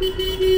Beep, beep, beep.